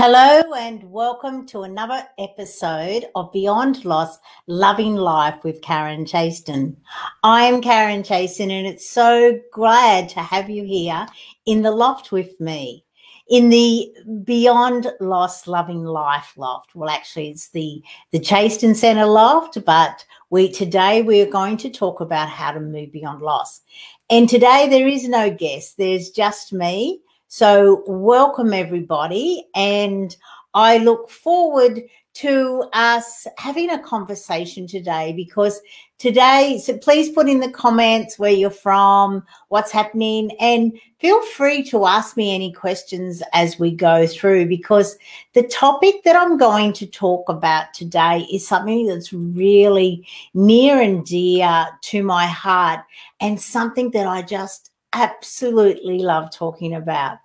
Hello and welcome to another episode of Beyond Loss Loving Life with Karen Chaston. I'm Karen Chaston and it's so glad to have you here in the loft with me. In the Beyond Loss Loving Life loft. Well, actually it's the the Chaston Center loft, but we today we are going to talk about how to move beyond loss. And today there is no guest. There's just me so, welcome everybody. And I look forward to us having a conversation today because today, so please put in the comments where you're from, what's happening, and feel free to ask me any questions as we go through because the topic that I'm going to talk about today is something that's really near and dear to my heart and something that I just absolutely love talking about.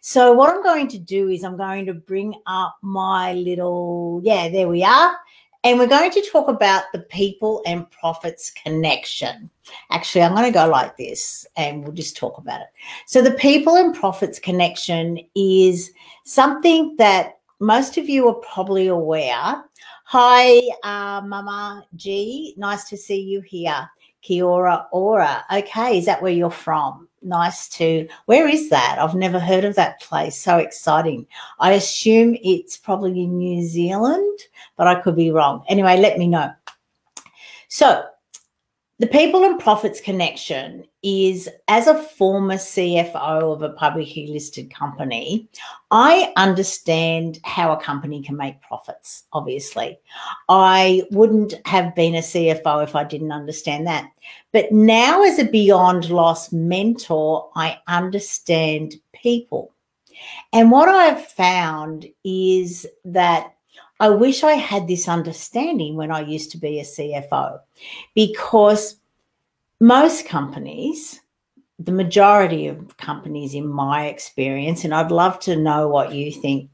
So, what I'm going to do is I'm going to bring up my little, yeah, there we are. And we're going to talk about the people and profits connection. Actually, I'm going to go like this and we'll just talk about it. So, the people and profits connection is something that most of you are probably aware. Hi, uh, Mama G. Nice to see you here. Kia ora ora. Okay, is that where you're from? nice to where is that? I've never heard of that place. So exciting. I assume it's probably in new zealand but i could be wrong. Anyway let me know. So the People and Profits Connection is as a former CFO of a publicly listed company, I understand how a company can make profits, obviously. I wouldn't have been a CFO if I didn't understand that. But now, as a Beyond Loss mentor, I understand people. And what I've found is that I wish I had this understanding when I used to be a CFO because most companies, the majority of companies, in my experience, and I'd love to know what you think,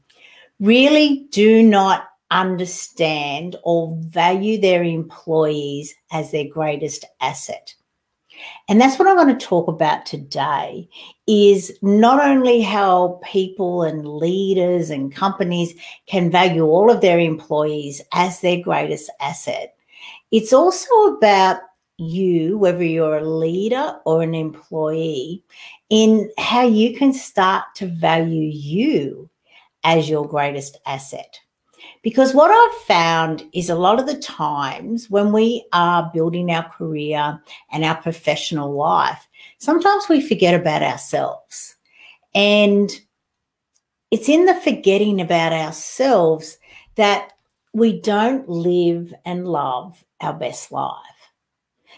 really do not understand or value their employees as their greatest asset. And that's what I'm going to talk about today is not only how people and leaders and companies can value all of their employees as their greatest asset. It's also about you, whether you're a leader or an employee, in how you can start to value you as your greatest asset. Because what I've found is a lot of the times when we are building our career and our professional life, sometimes we forget about ourselves. And it's in the forgetting about ourselves that we don't live and love our best life.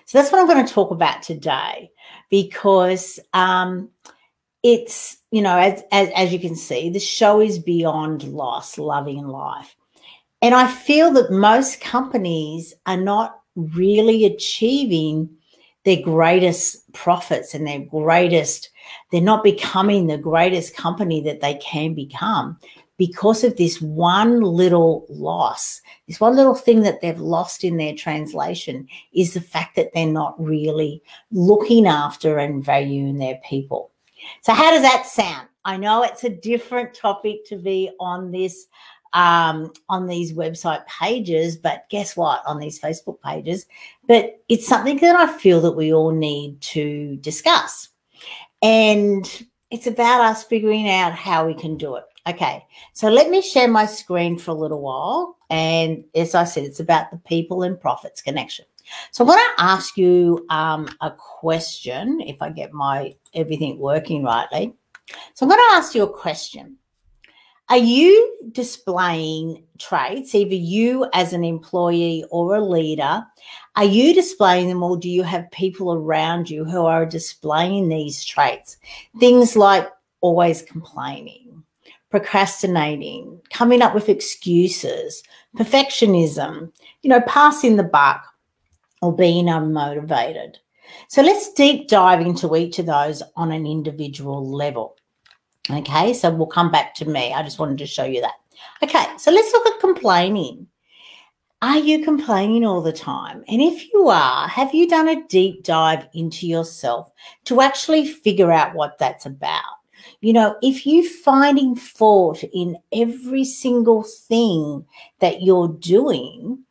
So that's what I'm going to talk about today because um, it's, you know, as, as, as you can see, the show is beyond loss, loving life. And I feel that most companies are not really achieving their greatest profits and their greatest, they're not becoming the greatest company that they can become because of this one little loss. This one little thing that they've lost in their translation is the fact that they're not really looking after and valuing their people. So, how does that sound? I know it's a different topic to be on this um, on these website pages, but guess what? On these Facebook pages, but it's something that I feel that we all need to discuss. And it's about us figuring out how we can do it. Okay, so let me share my screen for a little while. And as I said, it's about the people and profits connection. So I'm going to ask you um, a question if I get my everything working rightly. So I'm going to ask you a question. Are you displaying traits, either you as an employee or a leader? Are you displaying them, or do you have people around you who are displaying these traits? Things like always complaining, procrastinating, coming up with excuses, perfectionism, you know, passing the buck, or being unmotivated. So let's deep dive into each of those on an individual level. Okay, so we'll come back to me. I just wanted to show you that. Okay, so let's look at complaining. Are you complaining all the time? And if you are, have you done a deep dive into yourself to actually figure out what that's about? You know, if you're finding fault in every single thing that you're doing,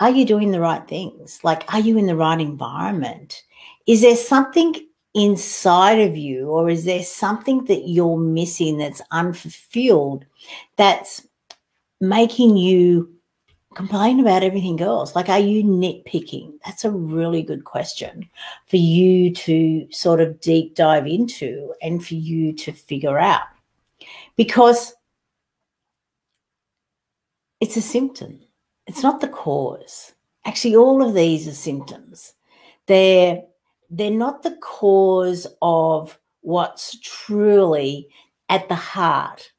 are you doing the right things? Like, are you in the right environment? Is there something inside of you, or is there something that you're missing that's unfulfilled that's making you complain about everything else? Like, are you nitpicking? That's a really good question for you to sort of deep dive into and for you to figure out because it's a symptom, it's not the cause. Actually, all of these are symptoms. They're they're not the cause of what's truly at the heart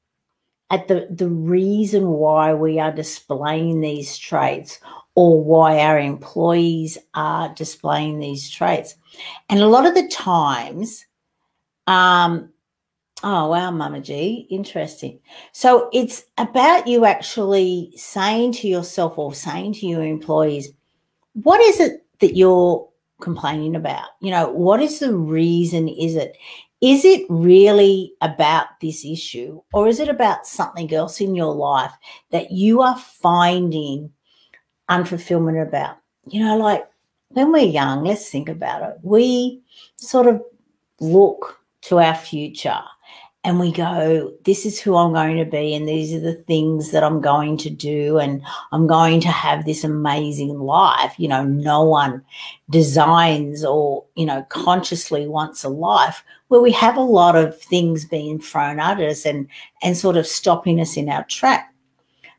at the, the reason why we are displaying these traits or why our employees are displaying these traits. And a lot of the times, um, oh wow, Mama G, interesting. So it's about you actually saying to yourself or saying to your employees, what is it that you're complaining about? You know, what is the reason? Is it is it really about this issue or is it about something else in your life that you are finding unfulfillment about? You know, like when we're young, let's think about it. We sort of look to our future and we go, This is who I'm going to be, and these are the things that I'm going to do, and I'm going to have this amazing life. You know, no one designs or, you know, consciously wants a life where we have a lot of things being thrown at us and, and sort of stopping us in our track.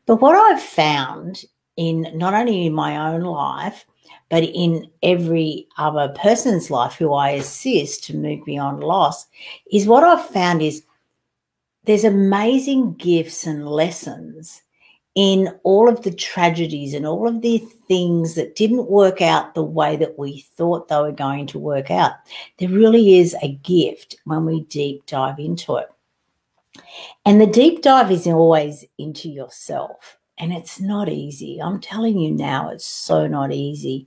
But what I've found in not only in my own life, but in every other person's life who I assist to move beyond loss, is what I've found is there's amazing gifts and lessons in all of the tragedies and all of the things that didn't work out the way that we thought they were going to work out. There really is a gift when we deep dive into it. And the deep dive is always into yourself. And it's not easy. I'm telling you now, it's so not easy.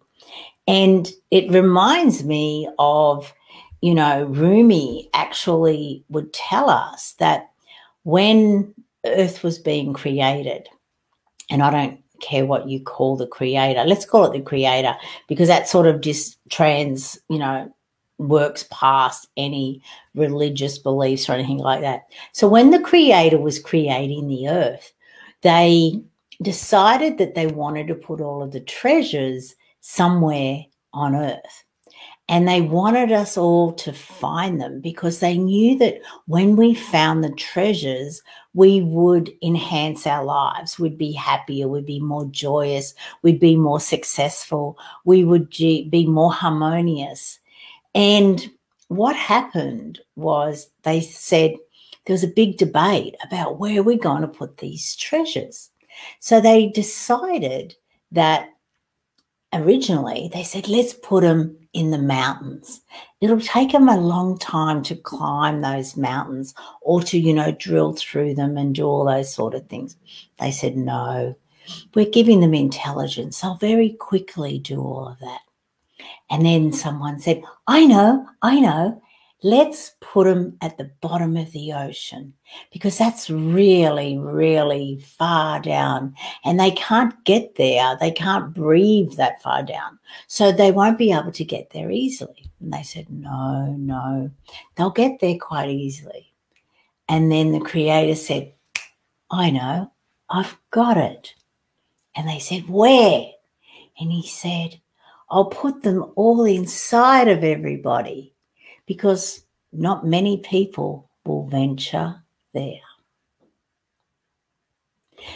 And it reminds me of, you know, Rumi actually would tell us that when Earth was being created, and I don't care what you call the creator, let's call it the creator because that sort of just trans, you know, works past any religious beliefs or anything like that. So when the creator was creating the earth, they decided that they wanted to put all of the treasures somewhere on earth. And they wanted us all to find them because they knew that when we found the treasures, we would enhance our lives. We'd be happier, we'd be more joyous, we'd be more successful, we would be more harmonious. And what happened was they said there was a big debate about where we're going to put these treasures. So they decided that originally they said, let's put them in the mountains. It'll take them a long time to climb those mountains or to, you know, drill through them and do all those sort of things. They said, no, we're giving them intelligence. They'll very quickly do all of that. And then someone said, I know, I know. Let's put them at the bottom of the ocean because that's really, really far down and they can't get there. They can't breathe that far down. So they won't be able to get there easily. And they said, no, no, they'll get there quite easily. And then the creator said, I know, I've got it. And they said, where? And he said, I'll put them all inside of everybody because not many people will venture there.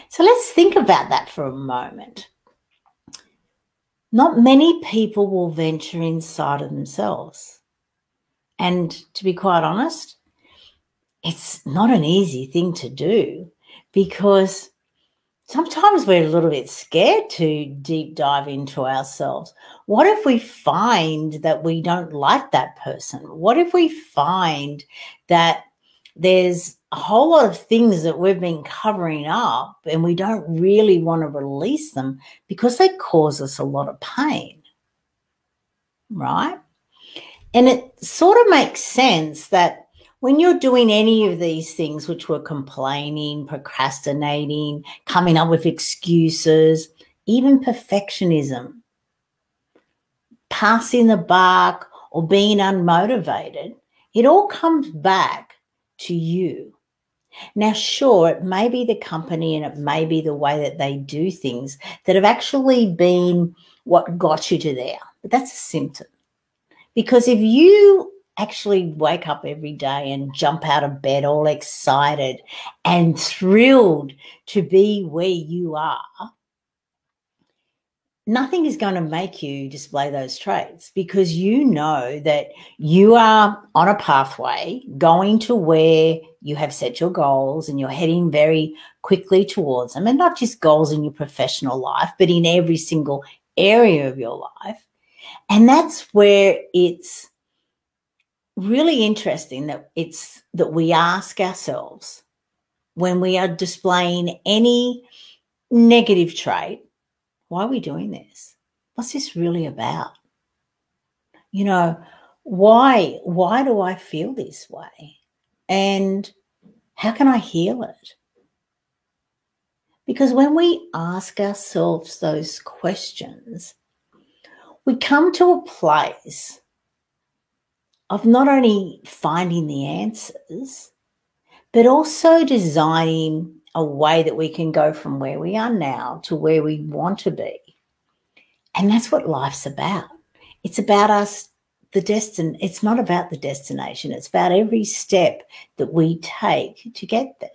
So let's think about that for a moment. Not many people will venture inside of themselves. And to be quite honest, it's not an easy thing to do because sometimes we're a little bit scared to deep dive into ourselves. What if we find that we don't like that person? What if we find that there's a whole lot of things that we've been covering up and we don't really want to release them because they cause us a lot of pain? Right? And it sort of makes sense that when you're doing any of these things, which were complaining, procrastinating, coming up with excuses, even perfectionism, passing the buck, or being unmotivated, it all comes back to you. Now, sure, it may be the company and it may be the way that they do things that have actually been what got you to there, but that's a symptom. Because if you actually wake up every day and jump out of bed all excited and thrilled to be where you are, nothing is going to make you display those traits because you know that you are on a pathway going to where you have set your goals and you're heading very quickly towards them and not just goals in your professional life but in every single area of your life. And that's where it's really interesting that it's that we ask ourselves when we are displaying any negative trait why are we doing this? What's this really about? You know why why do i feel this way? And how can i heal it? Because when we ask ourselves those questions we come to a place of not only finding the answers, but also designing a way that we can go from where we are now to where we want to be. And that's what life's about. It's about us, the destin. It's not about the destination. It's about every step that we take to get there.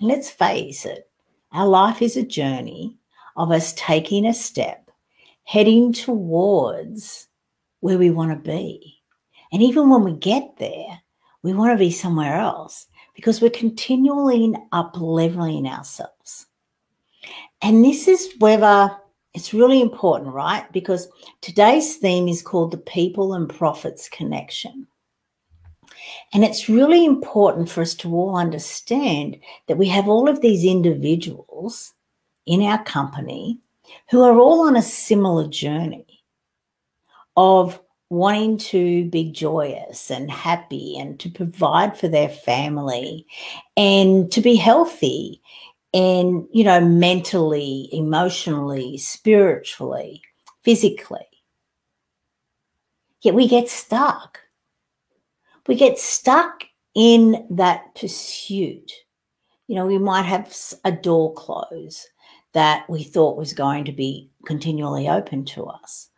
And let's face it, our life is a journey of us taking a step, heading towards where we want to be. And even when we get there, we want to be somewhere else because we're continually up leveling ourselves. And this is whether it's really important, right? Because today's theme is called the People and Profits Connection. And it's really important for us to all understand that we have all of these individuals in our company who are all on a similar journey of wanting to be joyous and happy and to provide for their family and to be healthy and you know mentally emotionally spiritually physically. Yet we get stuck. We get stuck in that pursuit. You know we might have a door close that we thought was going to be continually open to us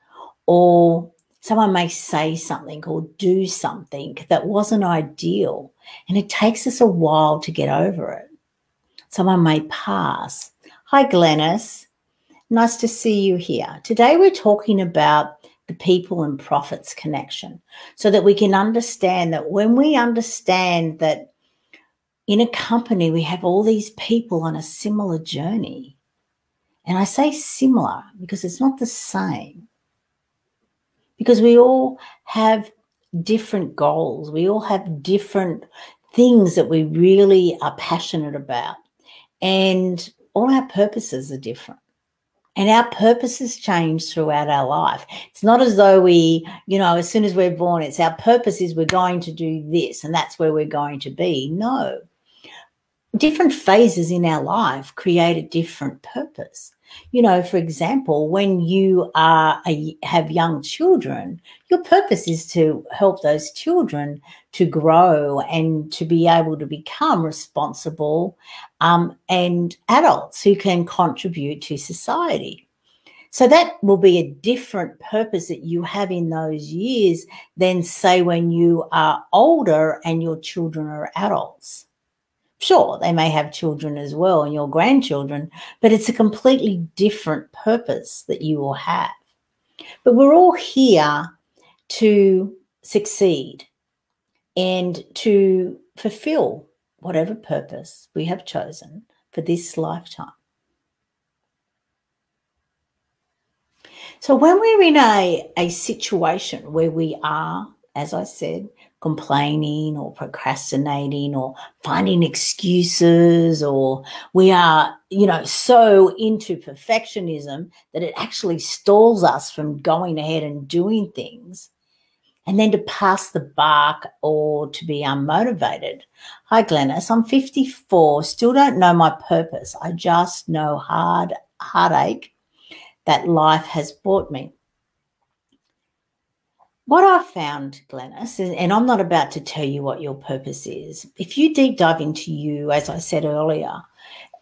or someone may say something or do something that wasn't ideal, and it takes us a while to get over it. Someone may pass. Hi, Glennis. Nice to see you here. Today we're talking about the people and profits connection so that we can understand that when we understand that in a company we have all these people on a similar journey, and I say similar because it's not the same because we all have different goals. We all have different things that we really are passionate about. And all our purposes are different. And our purposes change throughout our life. It's not as though we, you know, as soon as we're born, it's our purpose is we're going to do this and that's where we're going to be. No. Different phases in our life create a different purpose. You know, for example, when you are a, have young children, your purpose is to help those children to grow and to be able to become responsible um, and adults who can contribute to society. So that will be a different purpose that you have in those years than, say, when you are older and your children are adults. Sure, they may have children as well and your grandchildren, but it's a completely different purpose that you will have. But we're all here to succeed and to fulfill whatever purpose we have chosen for this lifetime. So, when we're in a, a situation where we are, as I said, complaining or procrastinating or finding excuses or we are you know so into perfectionism that it actually stalls us from going ahead and doing things and then to pass the bark or to be unmotivated. Hi, Glennis. I'm 54, still don't know my purpose. I just know hard heartache that life has brought me. What I've found, Glennis, and I'm not about to tell you what your purpose is. If you deep dive into you, as I said earlier,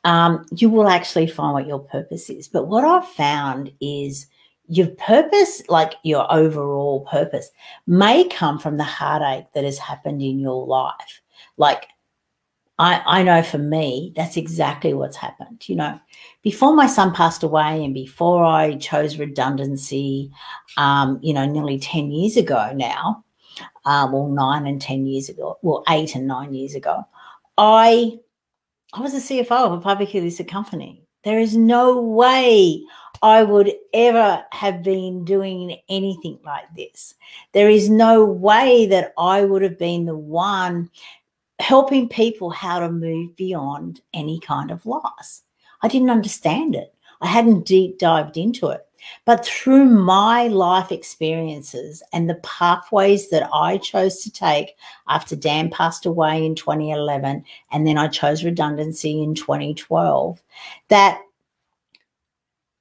um, you will actually find what your purpose is. But what I've found is your purpose, like your overall purpose, may come from the heartache that has happened in your life. Like, I, I know for me, that's exactly what's happened. You know, before my son passed away and before I chose redundancy, um, you know, nearly 10 years ago now, uh, well, nine and 10 years ago, well, eight and nine years ago, I I was a CFO of a publicly listed company. There is no way I would ever have been doing anything like this. There is no way that I would have been the one helping people how to move beyond any kind of loss. I didn't understand it. I hadn't deep dived into it. But through my life experiences and the pathways that I chose to take after Dan passed away in 2011, and then I chose redundancy in 2012, that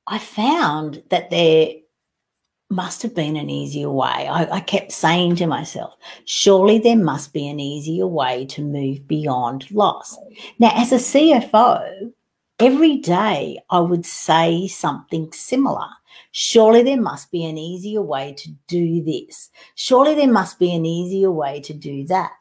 I found that there must have been an easier way. I, I, kept saying to myself, surely there must be an easier way to move beyond loss. Now, as a CFO, every day I would say something similar. Surely there must be an easier way to do this. Surely there must be an easier way to do that.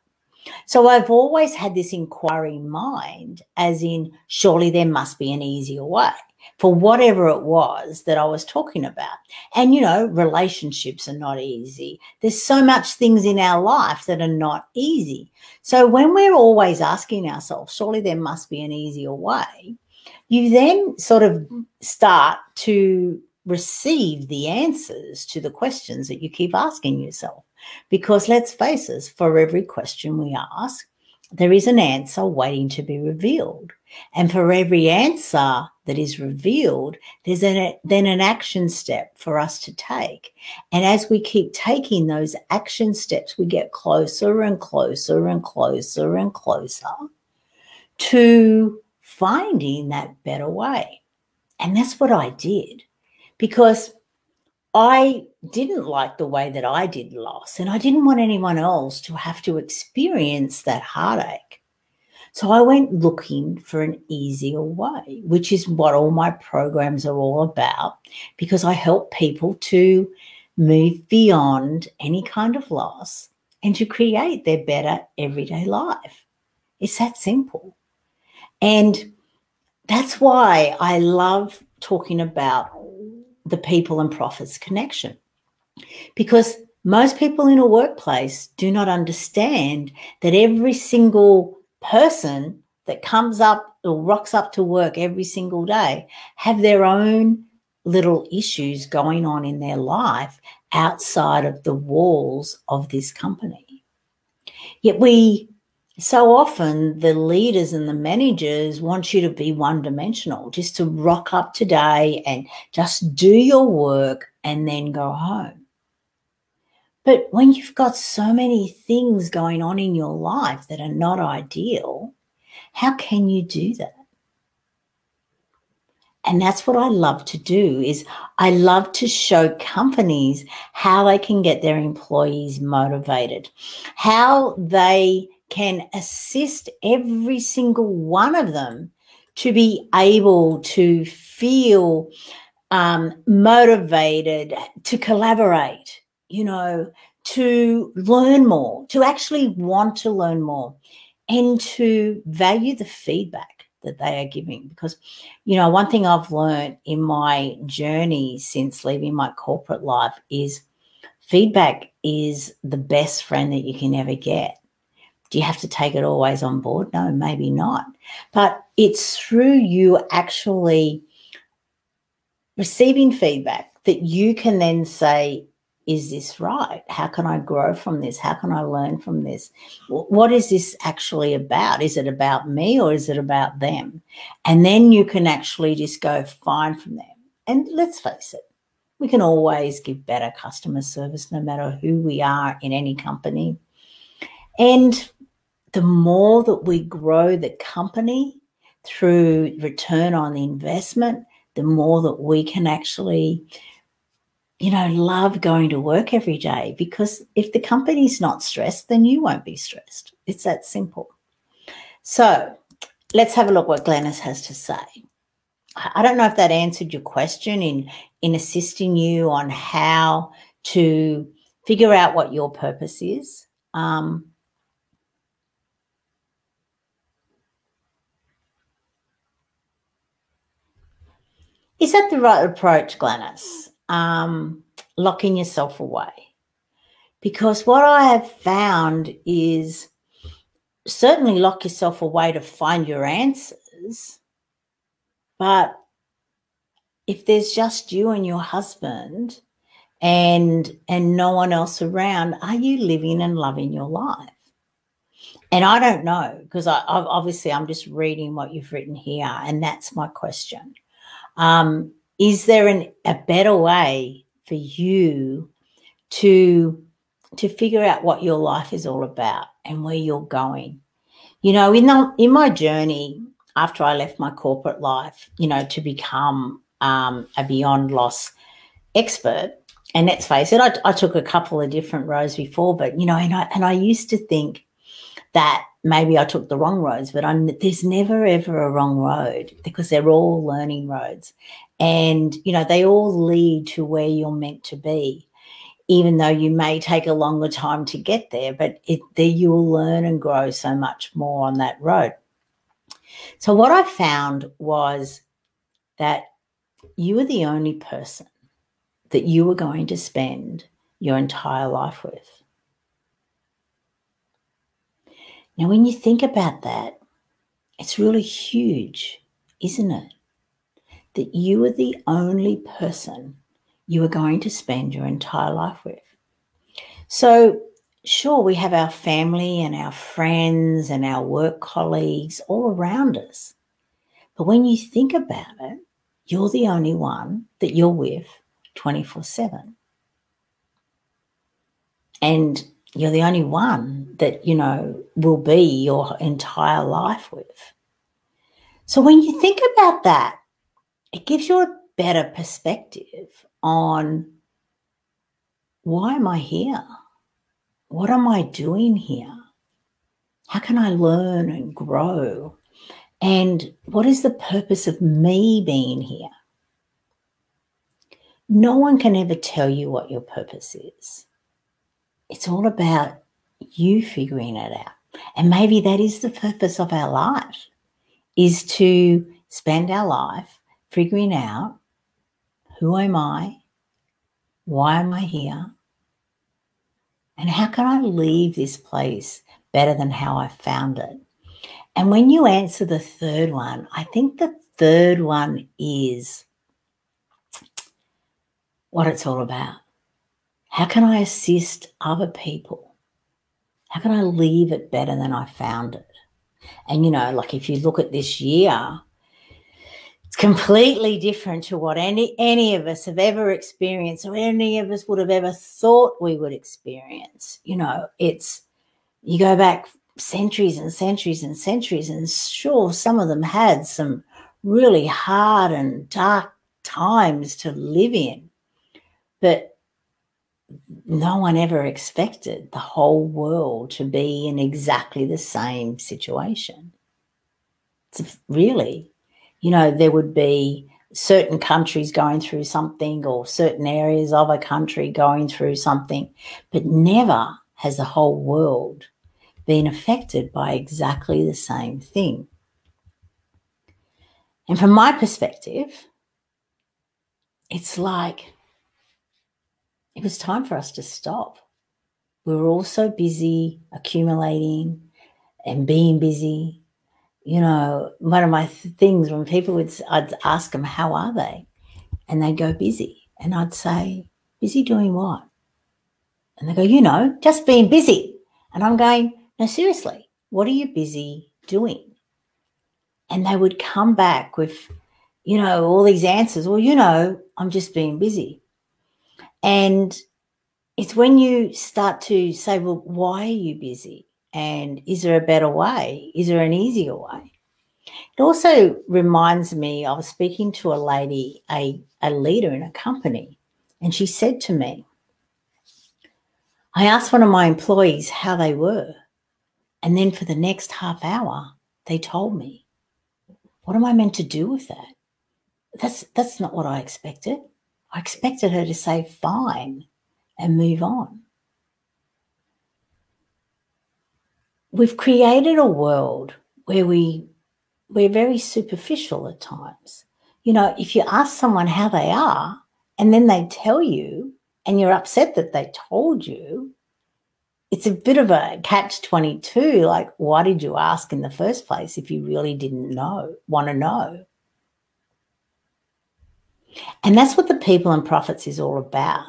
So I've always had this inquiry mind, as in, surely there must be an easier way for whatever it was that I was talking about. And, you know, relationships are not easy. There's so much things in our life that are not easy. So when we're always asking ourselves, surely there must be an easier way, you then sort of start to receive the answers to the questions that you keep asking yourself. Because let's face it, for every question we ask, there is an answer waiting to be revealed. And for every answer that is revealed, there's an, then an action step for us to take. And as we keep taking those action steps, we get closer and closer and closer and closer to finding that better way. And that's what I did because I didn't like the way that I did loss, and I didn't want anyone else to have to experience that heartache. So I went looking for an easier way, which is what all my programs are all about, because I help people to move beyond any kind of loss and to create their better everyday life. It's that simple. And that's why I love talking about the people and profits connection. Because most people in a workplace do not understand that every single person that comes up or rocks up to work every single day have their own little issues going on in their life outside of the walls of this company. Yet we so often the leaders and the managers want you to be one dimensional, just to rock up today and just do your work and then go home. But when you've got so many things going on in your life that are not ideal, how can you do that? And that's what I love to do is I love to show companies how they can get their employees motivated, how they can assist every single one of them to be able to feel um, motivated to collaborate, you know, to learn more, to actually want to learn more, and to value the feedback that they are giving. Because, you know, one thing I've learned in my journey since leaving my corporate life is feedback is the best friend that you can ever get do you have to take it always on board? No, maybe not. But it's through you actually receiving feedback that you can then say, is this right? How can I grow from this? How can I learn from this? What is this actually about? Is it about me or is it about them? And then you can actually just go find from them. And let's face it, We can always give better customer service no matter who we are in any company. And the more that we grow the company through return on the investment, the more that we can actually, you know, love going to work every day. Because if the company's not stressed, then you won't be stressed. It's that simple. So let's have a look what Glenys has to say. I don't know if that answered your question in in assisting you on how to figure out what your purpose is. Um, is that the right approach, Glenys? Um, locking yourself away. Because what I have found is certainly lock yourself away to find your answers but if there's just you and your husband and and no one else around, are you living and loving your life? And I don't know because I, I, obviously I'm just reading what you've written here, and that's my question. Um, is there an, a better way for you to to figure out what your life is all about and where you're going? You know, in the, in my journey, after I left my corporate life, you know, to become um, a beyond loss expert. And let's face it, I, I, took a couple of different roads before, but you know, and I and I used to think that maybe I took the wrong roads, but I'm, there's never ever a wrong road because they're all learning roads, and you know, they all lead to where you're meant to be. Even though you may take a longer time to get there, but it, there you will learn and grow so much more on that road. So, what I found was that you were the only person that you were going to spend your entire life with. Now, when you think about that, it's really huge, isn't it? That you are the only person you are going to spend your entire life with. So, sure, we have our family and our friends and our work colleagues all around us. But when you think about it, you're the only one that you're with 24 7. And you're the only one that, you know, will be your entire life with. So when you think about that, it gives you a better perspective on why am I here? what am I doing here? How can I learn and grow? And what is the purpose of me being here? No one can ever tell you what your purpose is. It's all about you figuring it out. And maybe that is the purpose of our life is to spend our life figuring out who am I? Why am I here? And how can I leave this place better than how I found it? And when you answer the third one, I think the third one is what it's all about. How can I assist other people? How can I leave it better than I found it? And, you know, like if you look at this year, it's completely different to what any any of us have ever experienced or any of us would have ever thought we would experience you know it's you go back centuries and centuries and centuries and sure some of them had some really hard and dark times to live in but no one ever expected the whole world to be in exactly the same situation it's really you know, there would be certain countries going through something or certain areas of a country going through something, but never has the whole world been affected by exactly the same thing. And from my perspective, it's like it was time for us to stop. We were all so busy accumulating and being busy you know, one of my th- things when people would, I'd ask them, how are they? And they'd go, busy. And I'd say, busy doing what? And they go, you know, just being busy. And I'm going, no, seriously, what are you busy doing? And they would come back with, you know, all these answers. Well, you know, I'm just being busy. And it's when you start to say, well, why are you busy? And is there a better way? Is there an easier way? It also reminds me, I was speaking to a lady, a, a leader in a company, and she said to me, I asked one of my employees how they were. And then for the next half hour, they told me. What am I meant to do with that? That's that's not what I expected. I expected her to say fine and move on. We've created a world where we we're very superficial at times. You know, if you ask someone how they are and then they tell you and you're upset that they told you, it's a bit of a catch 22. Like, why did you ask in the first place if you really didn't know, want to know? And that's what the People and Profits is all about.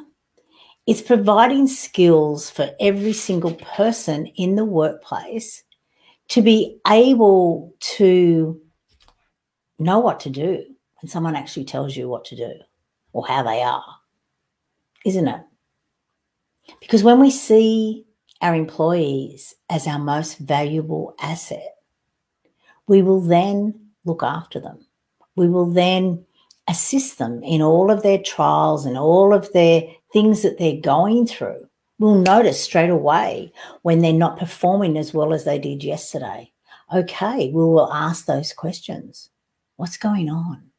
It's providing skills for every single person in the workplace to be able to know what to do when someone actually tells you what to do or how they are, isn't it? Because when we see our employees as our most valuable asset, we will then look after them. We will then assist them in all of their trials and all of their things that they're going through. We'll notice straight away when they're not performing as well as they did yesterday. Okay, we will ask those questions. What's going on?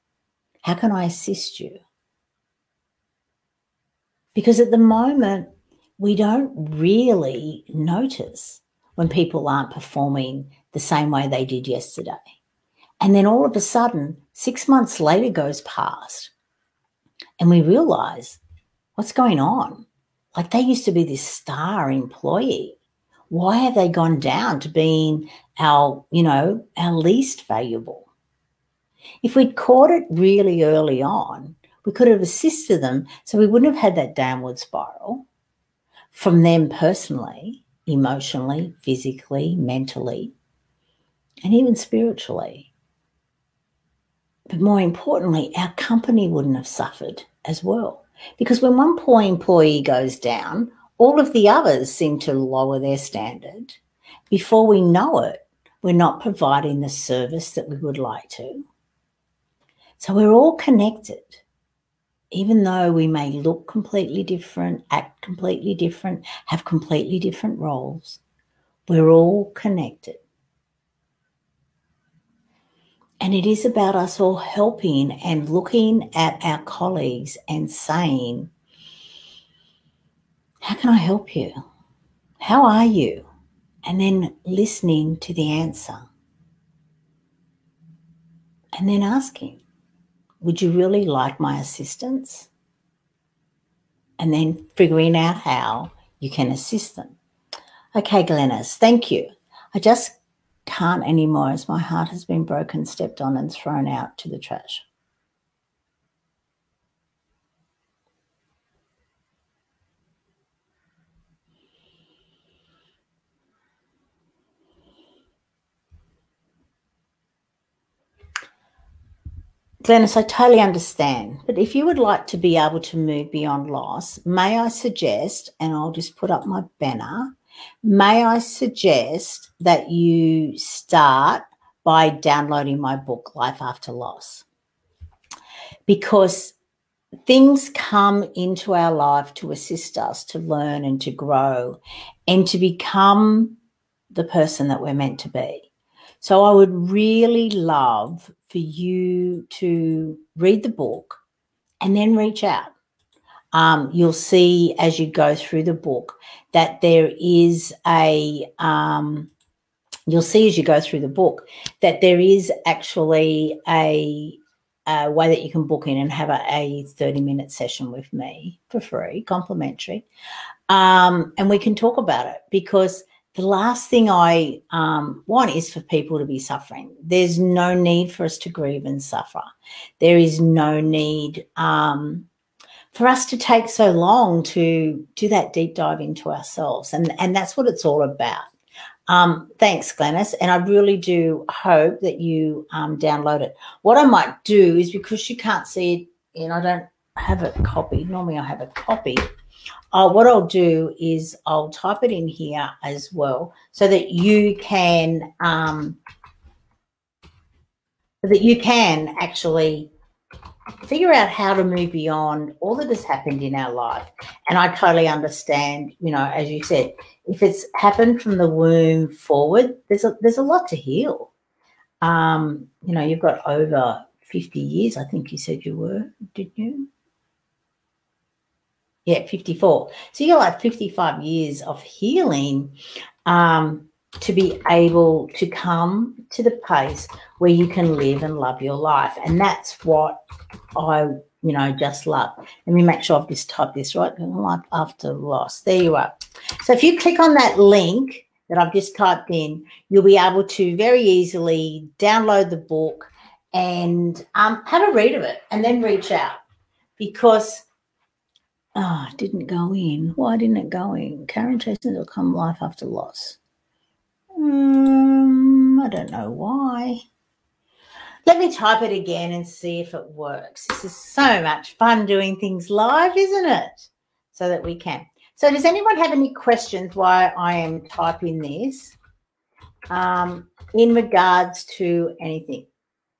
How can I assist you? Because at the moment, we don't really notice when people aren't performing the same way they did yesterday. And then all of a sudden, six months later goes past, and we realize what's going on. Like they used to be this star employee. Why have they gone down to being our, you know, our least valuable? If we'd caught it really early on, we could have assisted them so we wouldn't have had that downward spiral from them personally, emotionally, physically, mentally, and even spiritually. But more importantly, our company wouldn't have suffered as well. Because when one poor employee goes down, all of the others seem to lower their standard. Before we know it, we're not providing the service that we would like to. So we're all connected even though we may look completely different, act completely different, have completely different roles, we're all connected. And it is about us all helping and looking at our colleagues and saying, How can I help you? How are you? And then listening to the answer. And then asking, would you really like my assistance? And then figuring out how you can assist them. Okay, Glennis, thank you. I just can't anymore as my heart has been broken, stepped on, and thrown out to the trash. Glennis, I totally understand. But if you would like to be able to move beyond loss, may I suggest, and I'll just put up my banner, may I suggest that you start by downloading my book, Life After Loss? Because things come into our life to assist us to learn and to grow and to become the person that we're meant to be. So I would really love for you to read the book and then reach out. Um, you'll see as you go through the book that there is a, um, you'll see as you go through the book that there is actually a, a way that you can book in and have a, a 30 minute session with me for free, complimentary. Um, and we can talk about it because the last thing I um, want is for people to be suffering. There's no need for us to grieve and suffer. There is no need um, for us to take so long to do that deep dive into ourselves. And, and that's what it's all about. Um, thanks, Glennis. And I really do hope that you um, download it. What I might do is because you can't see it, and I don't have it copied. Normally I have a copy. Uh, what I'll do is I'll type it in here as well so that you can um, that you can actually figure out how to move beyond all that has happened in our life. And I totally understand, you know, as you said, if it's happened from the womb forward, there's a there's a lot to heal. Um, you know, you've got over 50 years, I think you said you were, did you? Yeah, 54. So you got like 55 years of healing um, to be able to come to the place where you can live and love your life. And that's what I, you know, just love. Let me make sure I've just typed this right. Life after loss. There you are. So if you click on that link that I've just typed in, you'll be able to very easily download the book and um, have a read of it and then reach out because oh, it didn't go in. Why didn't it go in? Karen Chaston.com life after loss. Um, I don't know why. Let me type it again and see if it works. This is so much fun doing things live, isn't it? So that we can. So does anyone have any questions why I am typing this um, in regards to anything?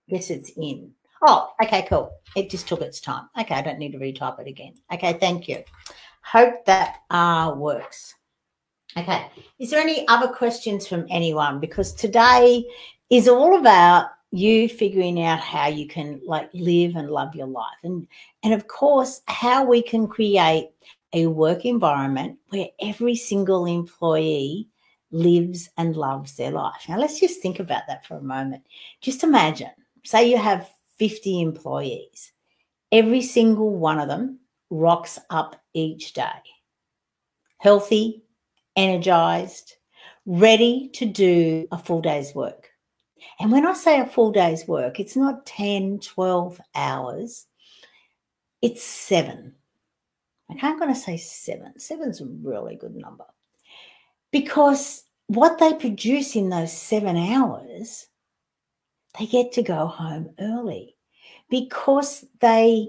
Yes, it's in. Oh, okay, cool. It just took its time. Okay, I don't need to retype it again. Okay, thank you. Hope that uh, works. Okay, is there any other questions from anyone? Because today is all about you figuring out how you can like live and love your life and and of course how we can create a work environment where every single employee lives and loves their life. Now, let's just think about that for a moment. Just imagine, say you have 50 employees, every single one of them rocks up each day, healthy, energized, ready to do a full day's work. And when I say a full day's work, it's not 10, 12 hours, it's seven Okay, I'm going to say seven. Seven's a really good number because what they produce in those seven hours, they get to go home early because they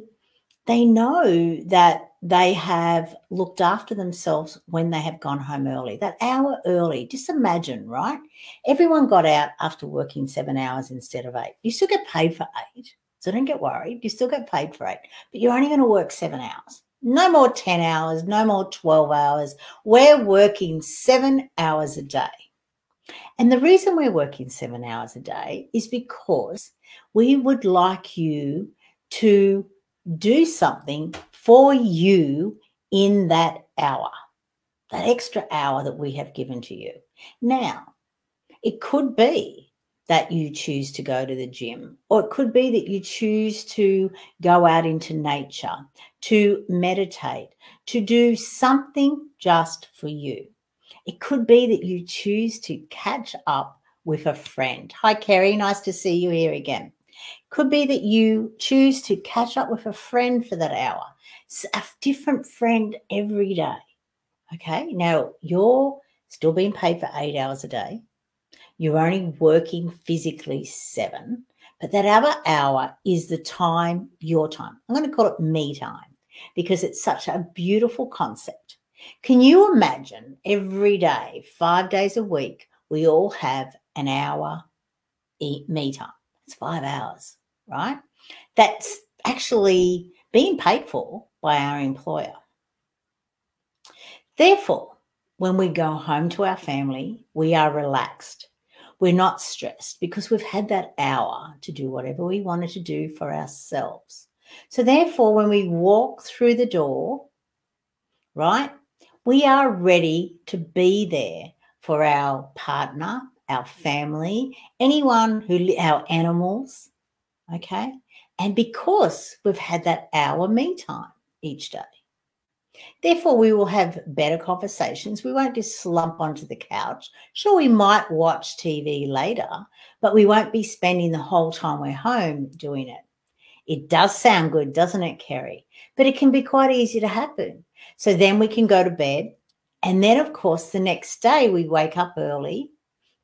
they know that they have looked after themselves when they have gone home early. That hour early, just imagine, right? Everyone got out after working seven hours instead of eight. You still get paid for eight. So don't get worried. You still get paid for eight, but you're only going to work seven hours. No more 10 hours, no more 12 hours. We're working seven hours a day. And the reason we're working seven hours a day is because we would like you to do something for you in that hour, that extra hour that we have given to you. Now, it could be that you choose to go to the gym, or it could be that you choose to go out into nature, to meditate, to do something just for you. It could be that you choose to catch up with a friend. Hi, Kerry. Nice to see you here again. Could be that you choose to catch up with a friend for that hour, a different friend every day. Okay. Now you're still being paid for eight hours a day you're only working physically seven, but that other hour is the time, your time. I'm going to call it me time because it's such a beautiful concept. Can you imagine every day, five days a week, we all have an hour me time? It's five hours, right? That's actually being paid for by our employer. Therefore, when we go home to our family, we are relaxed. We're not stressed because we've had that hour to do whatever we wanted to do for ourselves. So, therefore, when we walk through the door, right, we are ready to be there for our partner, our family, anyone who, our animals, okay? And because we've had that hour me time each day. Therefore, we will have better conversations. We won't just slump onto the couch. Sure, we might watch TV later, but we won't be spending the whole time we're home doing it. It does sound good, doesn't it, Kerry? But it can be quite easy to happen. So then we can go to bed. And then, of course, the next day we wake up early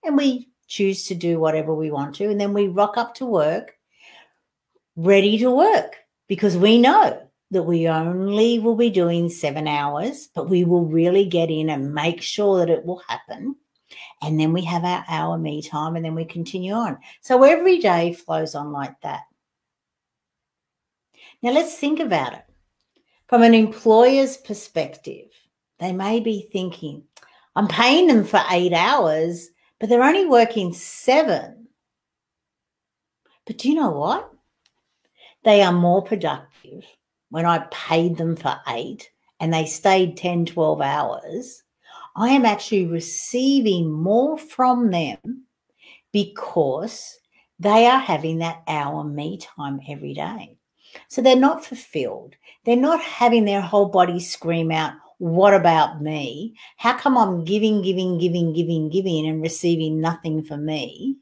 and we choose to do whatever we want to. And then we rock up to work ready to work because we know that we only will be doing seven hours, but we will really get in and make sure that it will happen. And then we have our hour me time and then we continue on. So every day flows on like that. Now let's think about it. From an employer's perspective, they may be thinking, I'm paying them for eight hours, but they're only working seven. But do you know what? They are more productive when I paid them for eight and they stayed 10, 12 hours. I am actually receiving more from them because they are having that hour me time every day. So they're not fulfilled. They're not having their whole body scream out, What about me? How come I'm giving, giving, giving, giving, giving and receiving nothing for me?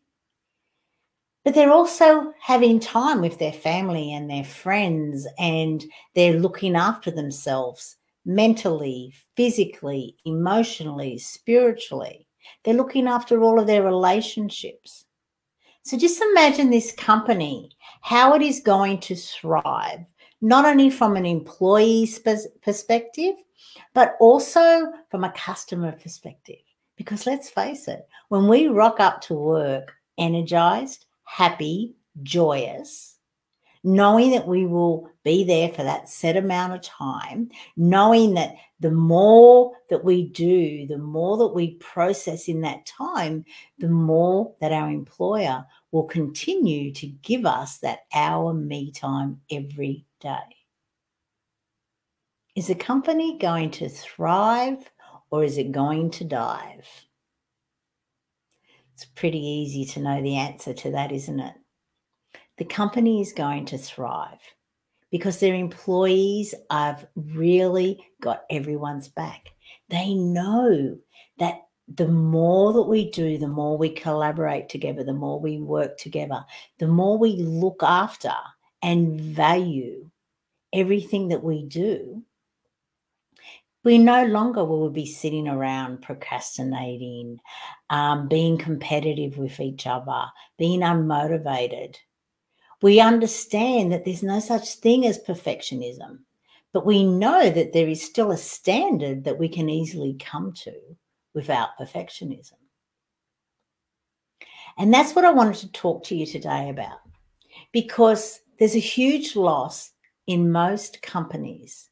But they're also having time with their family and their friends, and they're looking after themselves mentally, physically, emotionally, spiritually. They're looking after all of their relationships. So just imagine this company, how it is going to thrive, not only from an employee's perspective, but also from a customer perspective. Because let's face it, when we rock up to work energized, happy, joyous, knowing that we will be there for that set amount of time, knowing that the more that we do, the more that we process in that time, the more that our employer will continue to give us that hour me time every day. Is the company going to thrive or is it going to dive? It's pretty easy to know the answer to that, isn't it? The company is going to thrive because their employees have really got everyone's back. They know that the more that we do, the more we collaborate together, the more we work together, the more we look after and value everything that we do, we no longer will be sitting around procrastinating, um, being competitive with each other, being unmotivated. We understand that there's no such thing as perfectionism, but we know that there is still a standard that we can easily come to without perfectionism. And that's what I wanted to talk to you today about because there's a huge loss in most companies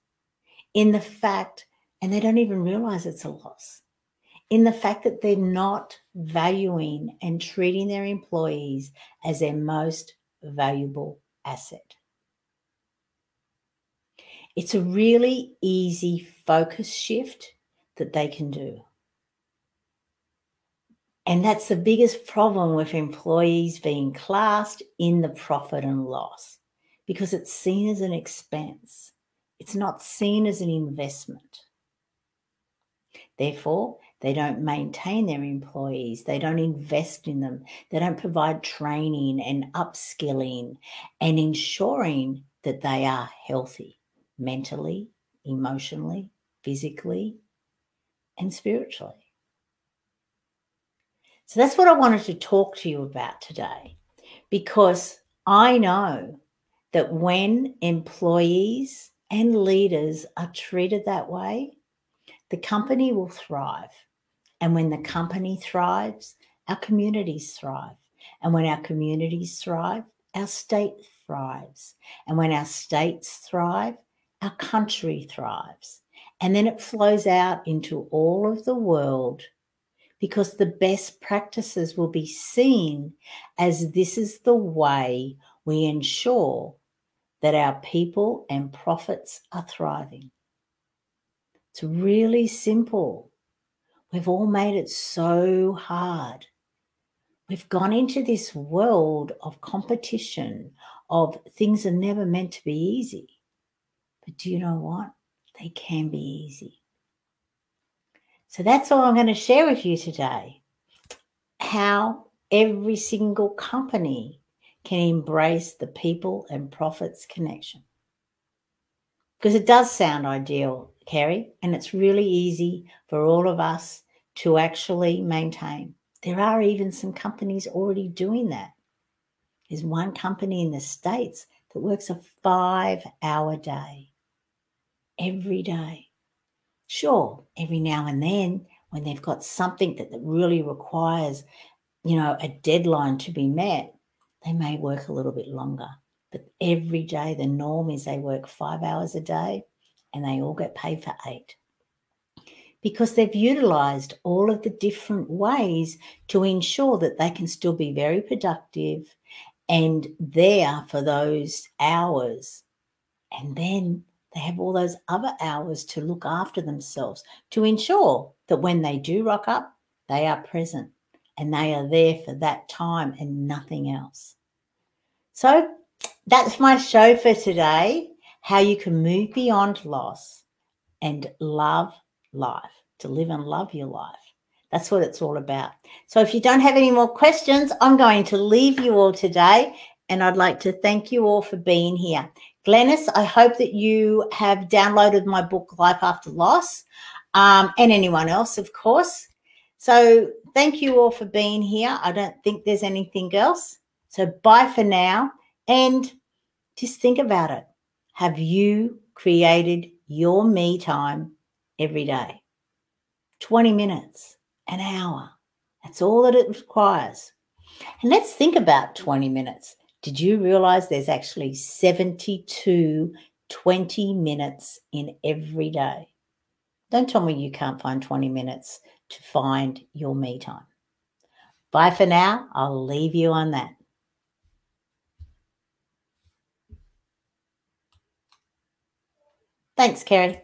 in the fact and they don't even realize it's a loss in the fact that they're not valuing and treating their employees as their most valuable asset. It's a really easy focus shift that they can do. And that's the biggest problem with employees being classed in the profit and loss because it's seen as an expense. It's not seen as an investment. Therefore, they don't maintain their employees. They don't invest in them. They don't provide training and upskilling and ensuring that they are healthy mentally, emotionally, physically, and spiritually. So that's what I wanted to talk to you about today because I know that when employees and leaders are treated that way, the company will thrive. And when the company thrives, our communities thrive. And when our communities thrive, our state thrives. And when our states thrive, our country thrives. And then it flows out into all of the world because the best practices will be seen as this is the way we ensure that our people and profits are thriving. It's really simple. We've all made it so hard. We've gone into this world of competition, of things are never meant to be easy. But do you know what? They can be easy. So that's all I'm going to share with you today. How every single company can embrace the people and profits connection. Because it does sound ideal Kerry, and it's really easy for all of us to actually maintain. There are even some companies already doing that. There's one company in the States that works a five hour day. every day. Sure, every now and then when they've got something that really requires, you know, a deadline to be met, they may work a little bit longer. But every day, the norm is they work five hours a day and they all get paid for eight because they've utilized all of the different ways to ensure that they can still be very productive and there for those hours. And then they have all those other hours to look after themselves to ensure that when they do rock up, they are present and they are there for that time and nothing else. So that's my show for today how you can move beyond loss and love life, to live and love your life. That's what it's all about. So if you don't have any more questions, I'm going to leave you all today. And I'd like to thank you all for being here. Glennis, I hope that you have downloaded my book, Life After Loss, um, and anyone else, of course. So thank you all for being here. I don't think there's anything else. So bye for now. And just think about it. Have you created your me time every day? 20 minutes, an hour. That's all that it requires. And let's think about 20 minutes. Did you realize there's actually 72 20 minutes in every day? Don't tell me you can't find 20 minutes to find your me time. Bye for now. I'll leave you on that. Thanks, Kerry.